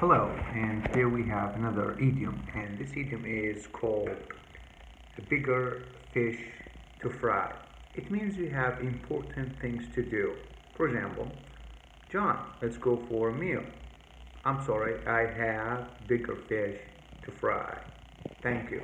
Hello, and here we have another idiom, and this idiom is called a bigger fish to fry. It means you have important things to do. For example, John, let's go for a meal. I'm sorry, I have bigger fish to fry. Thank you.